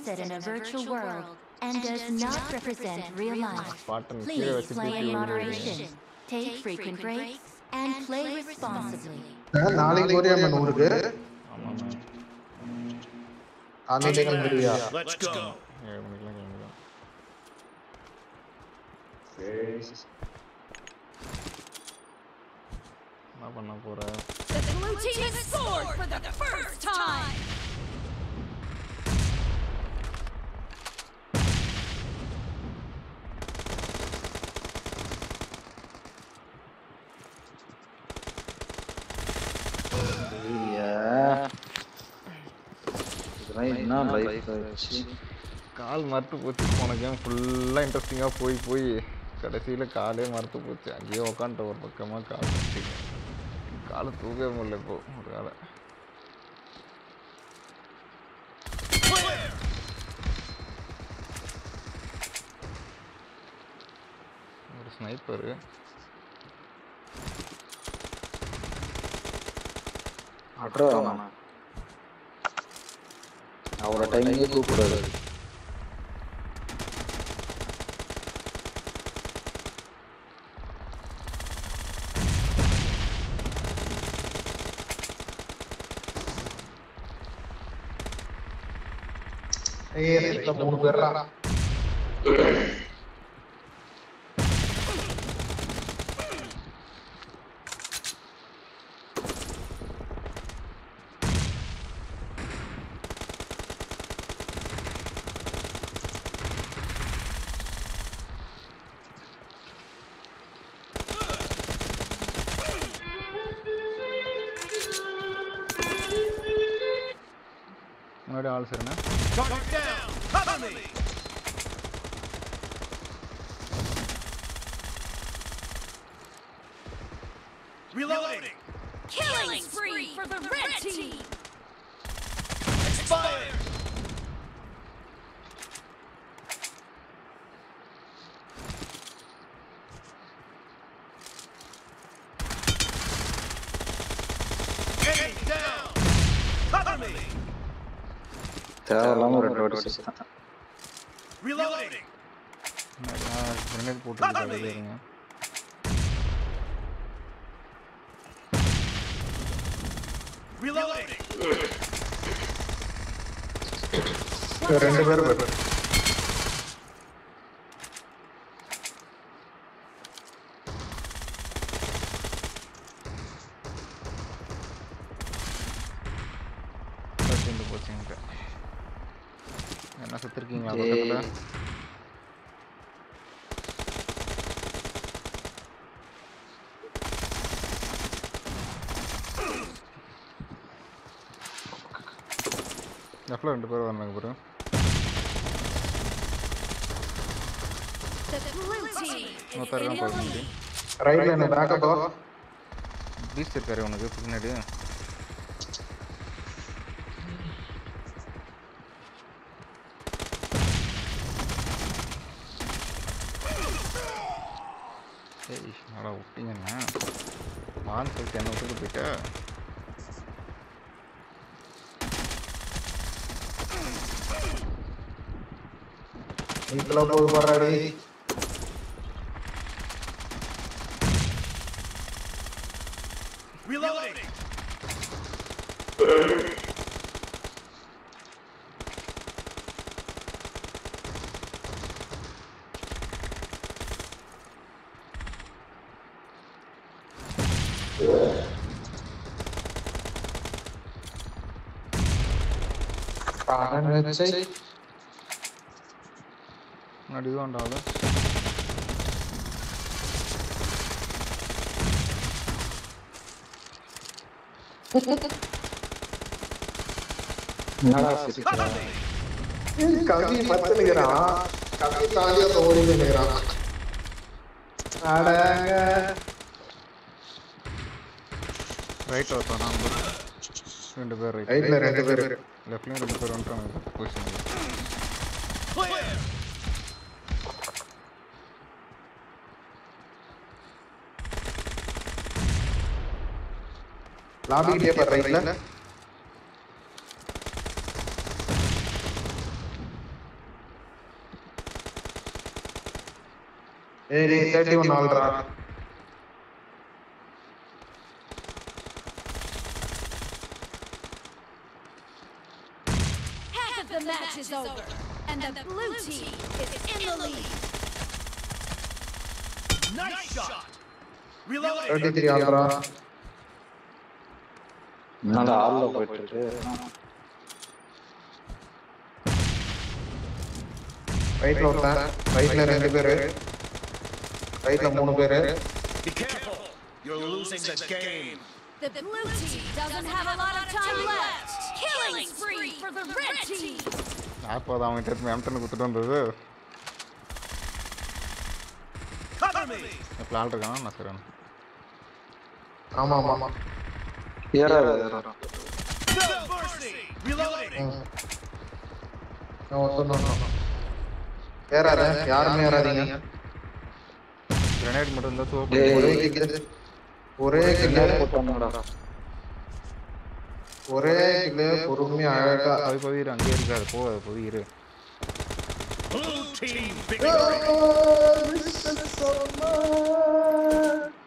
set in a virtual world and does not represent real life. பாட்டன் கீழே Please வச்சு play தூக்கி in விடுங்க. moderation, take frequent breaks, and play responsibly. நாளைக்கு ஒரே அம்மன் ஊருக்கு ஆமாண்ணா காலையில கிளம்பிடுவியா Let's go. ஏழு மணிக்கெலாம் கிளம்பிடும் என்ன பண்ண போற The blue team has scored for the first என்ன லைஃப் ஆச்சு கால் மறுத்து போச்சு. போன கேம் ஃபுல்லாக இன்ட்ரெஸ்டிங்காக போய் போய் கடைசியில் காலே மறுத்து போச்சு. அங்கேயே உக்காண்ட ஒரு பக்கமாக கால் காலை தூக்கவே முடியல இப்போ ஒரு காலை ஒரு ஸ்னைப்பரு அட்ரா. ಅವರ ಟೈಮಿಗೆ ಕೂಪಿಡೋದು ಏ ಮೂರು ಬೇರ അങ്ങോട്ട് ആൾസ് ഇരുന്ന് Reloading! Killing spree for the red team! Expired! தேவையில்லாம ரெண்டு வாட்டி செத்தான் Reloading. கிரனேட் போட்டு இருங்க. ரெண்டு பேர் பேர் போச்சு எனக்கு என்ன செத்துருக்கீங்களா. பக்கத்தில். லெஃப்டில் ரெண்டு பேர் வந்தாங்க பாரு. ரைட்ல என்ன பேக்கப் பீச் இருக்காரு உனக்கு பின்னாடி. ஏய் அடா விட்டீங்கண்ணா வான்னு சொல்லிட்டு என்ன விட்டுட்டு போயிட்ட? வீட்டுல போய் போறாடி காணன் வச்சை முன்னாடி இதுவும் உண்டாவது என்னடா சிரிக்கிற Cover me. கவி பத்துனுங்கிறான் கவி தாண்டி அந்த ஓடி நினைக்கிறான் அடங்க ரைட் ஒருத்தன் நான் ரெண்டு பேர் ரைட் ரைட்ல ரெண்டு பேர். லெஃப்ட்ல ரெண்டு பேர் வந்துட்டாங்க. பொசிஷன் லாபி கிட்டே பார் ரைட்ல ஏய் 31 ஆல்ரா Half of the match is over, and the blue team is in the lead. Nice shot. Reloading. Thirty three ஆள்றா முன்னால ஆள்ல போயிட்டு இருக்கு ரைட்ல ஒருத்தன் ரைட்ல ரெண்டு பேரு ரைட்ல மூணு பேரு Be careful. You're losing the game. The blue team doesn't have a lot of time left. Killing spree for the red team. நாற்பது அவன் எடுத்து எம்டன் கொடுத்துட்டு வந்தது. Cover me. இப்போ ஆள் இருக்கானா? நான் சரி ஆமா ஆமா ஆமா. ஏறாது ஏறாது யாருமே ஏறாதீங்க. கிரனேட் மட்டும் டேய். ஒரே கில்லு. போட்டாங்கடா ஒரே கிளே பொறுமையா அழகா அது போயிரு அங்கே இருக்காது போ அது போயிரு Blue team victory. Oh, this is so much.